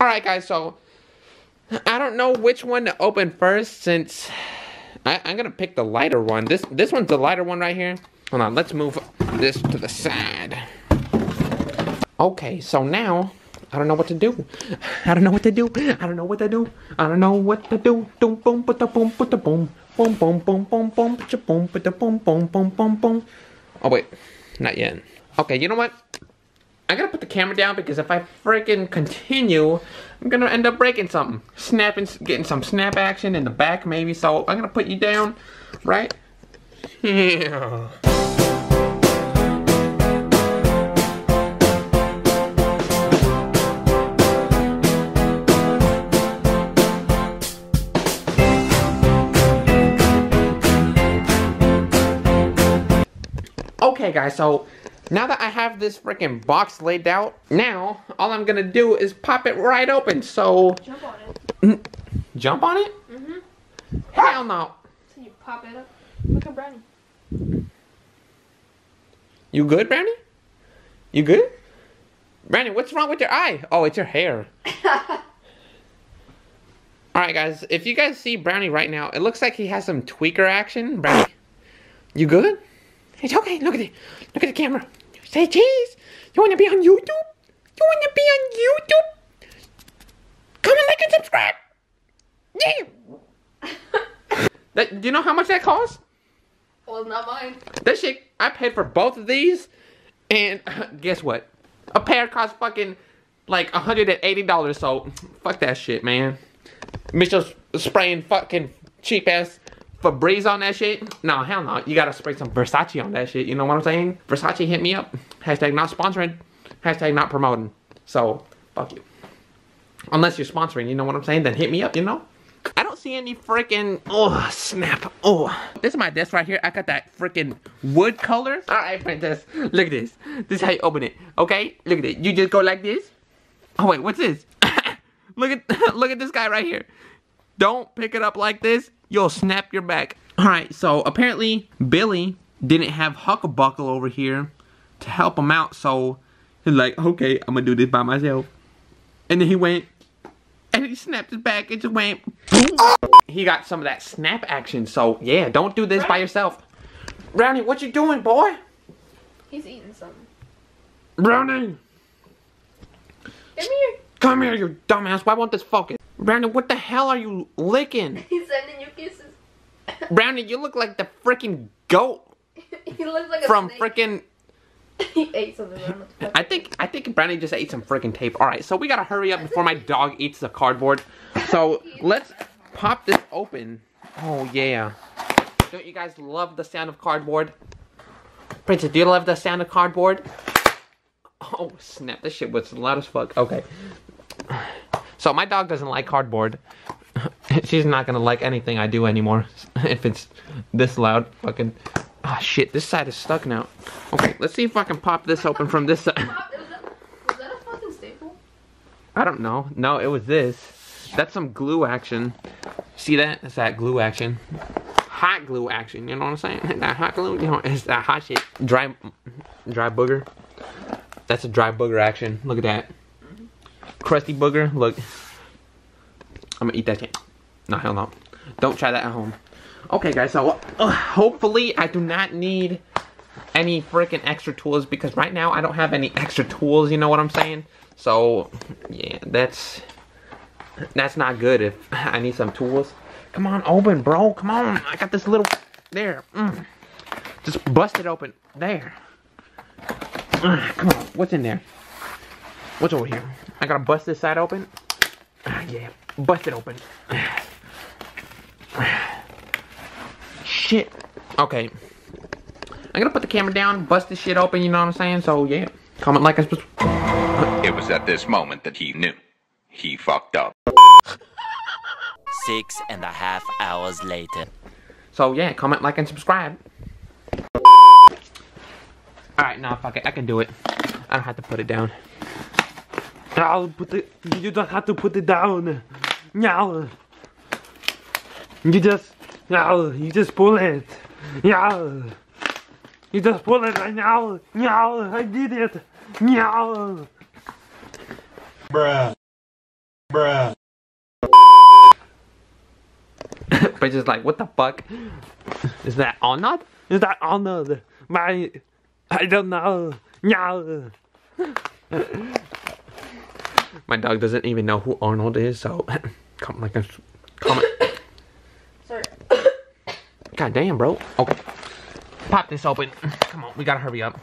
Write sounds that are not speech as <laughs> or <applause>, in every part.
Alright guys, so I don't know which one to open first since I, am gonna pick the lighter one. This this one's the lighter one right here. Hold on, let's move this to the side. Okay, so now I don't know what to do. I don't know what to do. I don't know what to do. I don't know what to do. Boom boom but boom but boom. Boom boom boom boom boom but boom but boom boom boom boom boom. Oh wait, not yet. Okay, you know what? I gotta put the camera down because if I freaking continue, I'm gonna end up breaking something. Snapping, getting some snap action in the back maybe, so I'm gonna put you down, right? Yeah. Okay guys, so now that I have this freaking box laid out, now all I'm gonna do is pop it right open. So jump on it. Jump on it? Mhm. Hell no. So you pop it up. Look at Brownie. You good, Brownie? You good? Brownie, what's wrong with your eye? Oh, it's your hair. <laughs> Alright guys, if you guys see Brownie right now, it looks like he has some tweaker action. Brownie, you good? It's okay, look at it. Look at the camera. Say cheese. You wanna be on YouTube? You wanna be on YouTube? Comment, like, and subscribe. Yeah. <laughs> that, do you know how much that costs? Well, not mine. That shit, I paid for both of these, and <laughs> guess what? A pair cost fucking like $180, so <laughs> fuck that shit, man. Mitchell's spraying fucking cheap ass Febreze on that shit? No, hell no. You gotta spray some Versace on that shit. You know what I'm saying? Versace hit me up. Hashtag not sponsoring. Hashtag not promoting. So, fuck you. Unless you're sponsoring, you know what I'm saying? Then hit me up, you know? I don't see any freaking, oh, snap. Oh, this is my desk right here. I got that freaking wood color. All right, princess, look at this. This is how you open it, okay? Look at it. You just go like this. Oh, wait, what's this? <coughs> look at, <laughs> look at this guy right here. Don't pick it up like this you'll snap your back. Alright, so apparently Billy didn't have Hucklebuckle over here to help him out, so he's like, okay, I'm gonna do this by myself. And then he went, and he snapped his back, and just went, boom. He got some of that snap action, so yeah, don't do this by yourself. Brownie, what you doing, boy? He's eating something. Brownie! Come here. Come here, you dumbass. Why won't this focus? Brandon, what the hell are you licking? <laughs> He's sending you kisses. Brandon, you look like the freaking goat. <laughs> he looks like from freaking. <laughs> he ate something. <laughs> I think I think Brandon just ate some freaking tape. All right, so we gotta hurry up before my dog eats the cardboard. So let's pop this open. Oh yeah. Don't you guys love the sound of cardboard? Princess, do you love the sound of cardboard? Oh snap! This shit was loud as fuck. Okay. So my dog doesn't like cardboard. <laughs> She's not gonna like anything I do anymore <laughs> if it's this loud. Fucking. Ah, oh, shit. This side is stuck now. Okay, let's see if I can pop this open from this side. Was that a fucking staple? I don't know. No, it was this. That's some glue action. See that? That's that glue action. Hot glue action. You know what I'm saying? <laughs> That hot glue. You know, it's that hot shit. Dry, dry booger. That's a dry booger action. Look at that crusty booger. Look. I'm gonna eat that shit. No, hell no. Don't try that at home. Okay, guys, so uh, hopefully I do not need any freaking extra tools because right now I don't have any extra tools, you know what I'm saying? So, yeah, that's that's not good if <laughs> I need some tools. Come on, open, bro. Come on. I got this little... There. Mm. Just bust it open. There. Uh, come on. What's in there? What's over here? I gotta bust this side open. Ah, yeah, bust it open. Shit. Okay. I'm gonna put the camera down, bust this shit open, you know what I'm saying? So, yeah. Comment, like, and subscribe. It was at this moment that he knew. He fucked up. <laughs> Six and a half hours later. So, yeah, comment, like, and subscribe. Alright, nah, fuck it. I can do it. I don't have to put it down. I'll put it. You don't have to put it down. Now. You just. Yeah, you just pull it. Yeah. You just pull it right now. Yeah, I did it. Yeah. Bruh. Bruh. <laughs> but just like, what the fuck? Is that Arnold? Is that Arnold? My, I don't know. Yeah, <laughs> My dog doesn't even know who Arnold is, so <laughs> comment like a comment. God damn, bro. Okay. Pop this open. Come on, we gotta hurry up.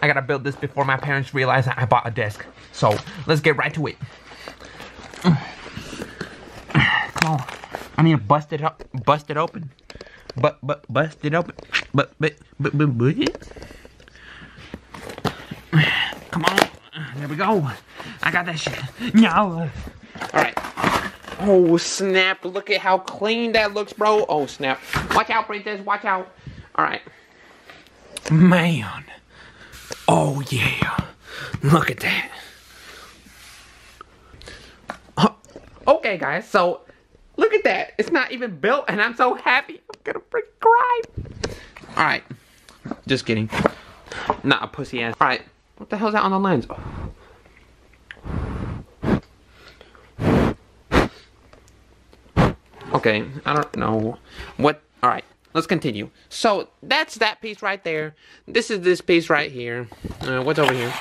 I gotta build this before my parents realize I bought a desk. So let's get right to it. Come on. I need to bust it up. Bust it open. But but bust it open. But but but but, but Come on. There we go. I got that shit. No. Oh, snap. Look at how clean that looks, bro. Oh, snap. Watch out, princess. Watch out. Alright. Man. Oh, yeah. Look at that. Okay, guys. So, look at that. It's not even built, and I'm so happy. I'm gonna freaking cry. Alright. Just kidding. Not a pussy ass. Alright. What the hell's that on the lens? Okay, I don't know what. All right, let's continue. So that's that piece right there. This is this piece right here. Uh, what's over here?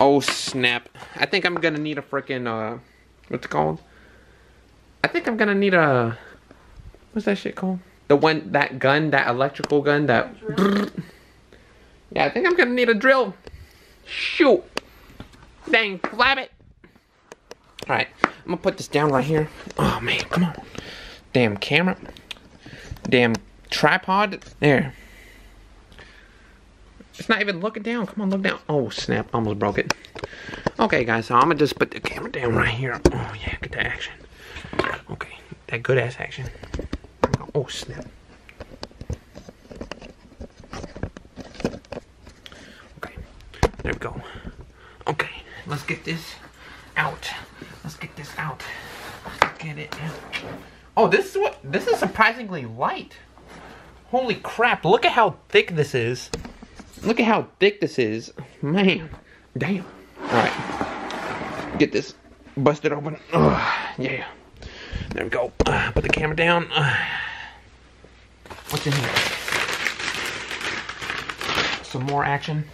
Oh snap! I think I'm gonna need a freaking uh, what's it called? I think I'm gonna need a what's that shit called? The one that gun, that electrical gun, that. Yeah, I think I'm gonna need a drill. Shoot! Dang, flab it! Alright, I'm gonna put this down right here. Oh man, come on. Damn camera. Damn tripod. There. It's not even looking down. Come on, look down. Oh, snap. Almost broke it. Okay, guys, so I'm gonna just put the camera down right here. Oh, yeah, get that action. Okay, that good ass action. Oh, snap. Okay, there we go. Okay, let's get this out. Let's get this out. Let's get it out. Oh, this is what this is surprisingly light. Holy crap, look at how thick this is. Look at how thick this is. Man. Damn. Alright. Get this busted open. Ugh, yeah. There we go. Put the camera down. What's in here? Some more action.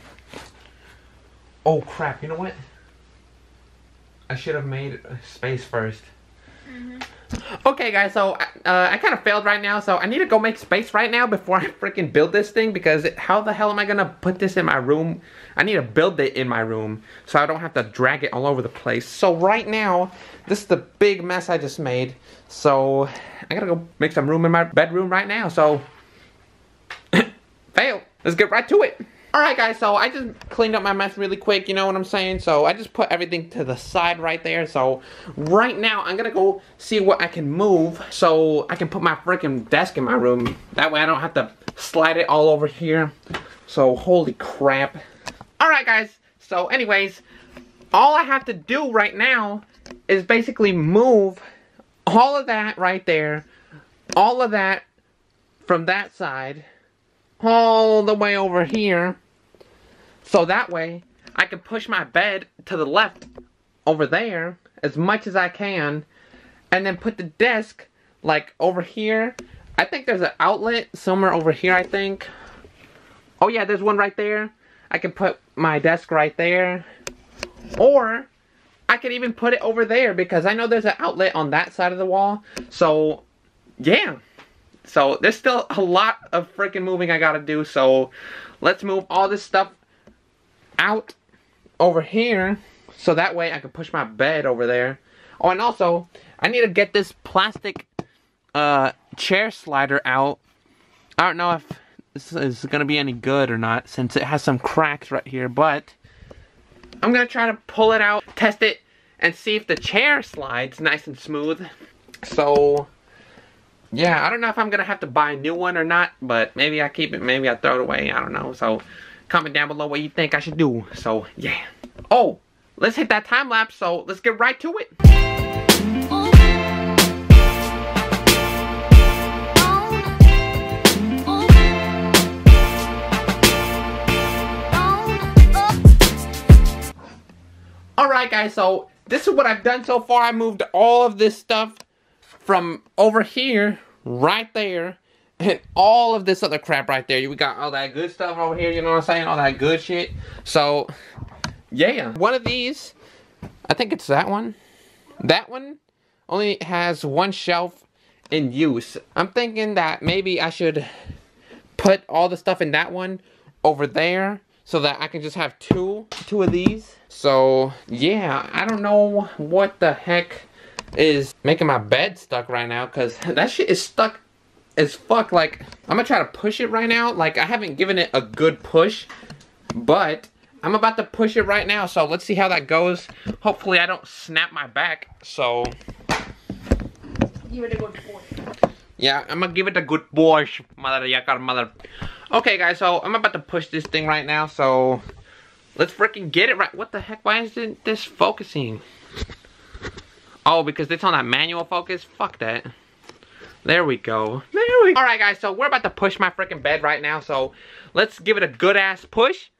Oh crap, you know what? I should have made space first. Okay, guys, so uh, I kind of failed right now, so I need to go make space right now before I freaking build this thing because how the hell am I gonna put this in my room? I need to build it in my room so I don't have to drag it all over the place. So right now, this is the big mess I just made. So I gotta go make some room in my bedroom right now. So <coughs> fail. Let's get right to it. Alright guys, so I just cleaned up my mess really quick, you know what I'm saying? So I just put everything to the side right there. So right now I'm gonna go see what I can move so I can put my freaking desk in my room. That way I don't have to slide it all over here. So holy crap. Alright guys, so anyways, all I have to do right now is basically move all of that right there, all of that from that side, all the way over here. So that way, I can push my bed to the left over there as much as I can. And then put the desk like over here. I think there's an outlet somewhere over here, I think. Oh yeah, there's one right there. I can put my desk right there. Or, I could even put it over there because I know there's an outlet on that side of the wall. So, yeah. So there's still a lot of freaking moving I gotta do. So let's move all this stuff out over here. So that way I can push my bed over there. Oh, and also I need to get this plastic uh, chair slider out. I don't know if this is gonna be any good or not since it has some cracks right here. But I'm gonna try to pull it out, test it, and see if the chair slides nice and smooth. So yeah, I don't know if I'm gonna have to buy a new one or not, but maybe I keep it, maybe I throw it away, I don't know. So comment down below what you think I should do. So yeah. Oh, let's hit that time lapse, so let's get right to it. Alright guys, so this is what I've done so far. I moved all of this stuff from over here right there and all of this other crap right there. We got all that good stuff over here, you know what I'm saying? All that good shit. So, yeah. One of these, I think it's that one. That one only has one shelf in use. I'm thinking that maybe I should put all the stuff in that one over there so that I can just have two two of these. So yeah, I don't know what the heck is making my bed stuck right now because <laughs> that shit is stuck as fuck. Like I'm gonna try to push it right now. Like I haven't given it a good push, but I'm about to push it right now. So let's see how that goes. Hopefully I don't snap my back. So Give it a good boy. yeah, I'm gonna give it a good push, mother yakar mother. Okay, guys, so I'm about to push this thing right now, so let's freaking get it right. What the heck? Why isn't this focusing? Oh, because it's on that manual focus? Fuck that. There we go. There we go. Alright, guys, so we're about to push my freaking bed right now, so let's give it a good ass push.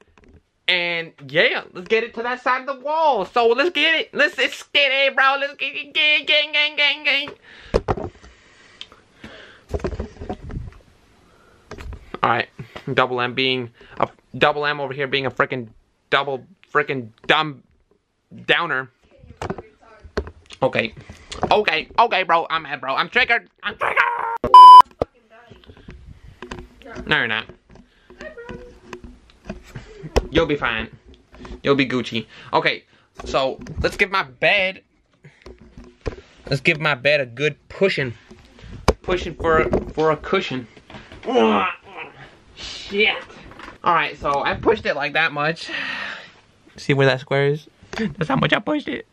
And yeah, let's get it to that side of the wall. So let's get it. Let's, let's get it, bro. Let's get it. Gang, gang, gang, gang, gang. Alright, double M being a double M over here being a freaking double freaking dumb downer. Okay. Okay, okay, bro. I'm mad, bro. I'm triggered. I'm triggered. No, you're not. You'll be fine. You'll be Gucci. Okay, so let's give my bed. Let's give my bed a good pushing. Pushing for for a cushion. Shit. Alright, so I pushed it like that much. See where that square is? That's how much I pushed it.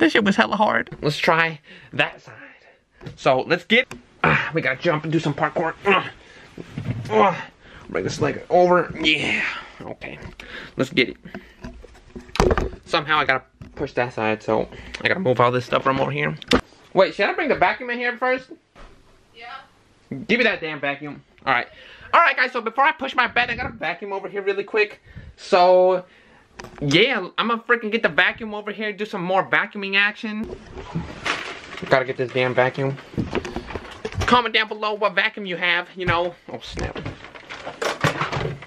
This shit was hella hard. Let's try that side. So let's get. Ah, we gotta jump and do some parkour. Ah, ah. bring this leg over. Yeah. Okay. Let's get it. Somehow I gotta push that side, so I gotta move all this stuff from over here. Wait, should I bring the vacuum in here first? Yeah. Give me that damn vacuum. Alright. Alright, guys, so before I push my bed, I gotta vacuum over here really quick. So, yeah, I'm gonna freaking get the vacuum over here, do some more vacuuming action. Gotta get this damn vacuum. Comment down below what vacuum you have, you know. Oh, snap.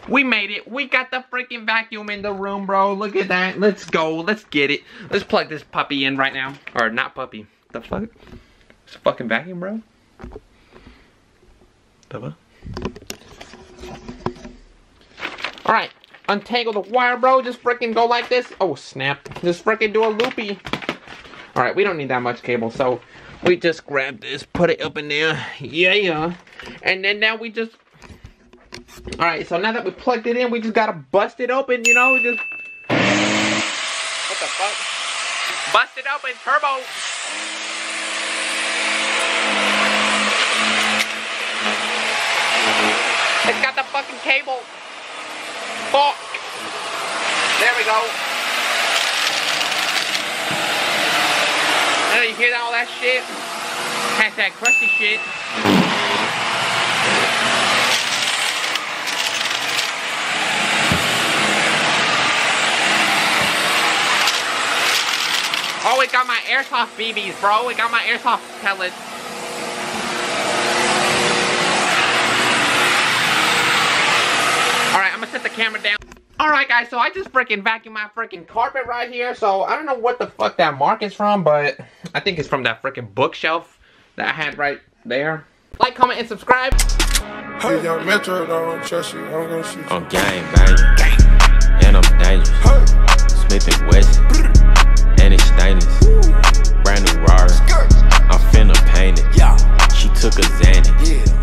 We made it. We got the freaking vacuum in the room, bro. Look at that. Let's go. Let's get it. Let's plug this puppy in right now. Or not puppy. The fuck? It's a fucking vacuum, bro. The fuck? Alright. Untangle the wire, bro. Just freaking go like this. Oh, snap. Just freaking do a loopy. Alright, we don't need that much cable, so we just grab this, put it up in there. Yeah, yeah. And then now we just... Alright, so now that we plugged it in, we just gotta bust it open, you know? Just... What the fuck? Bust it open, turbo! It's got the fucking cable. Fuck. There we go. Now you hear all that shit? Hashtag crusty shit. Oh, we got my airsoft BBs, bro. We got my airsoft pellets. gonna set the camera down. Alright guys, so I just freaking vacuumed my freaking carpet right here. So I don't know what the fuck that mark is from, but I think it's from that freaking bookshelf that I had right there. Like, comment, and subscribe. Hey, young Metro, I don't trust you. I don't gonna shoot you. I'm gang. And I'm dangerous. Hey. Smith and West. and it's stainless. Brand new Rari. I'm finna paint it. Yeah. She took a Xanax. Yeah.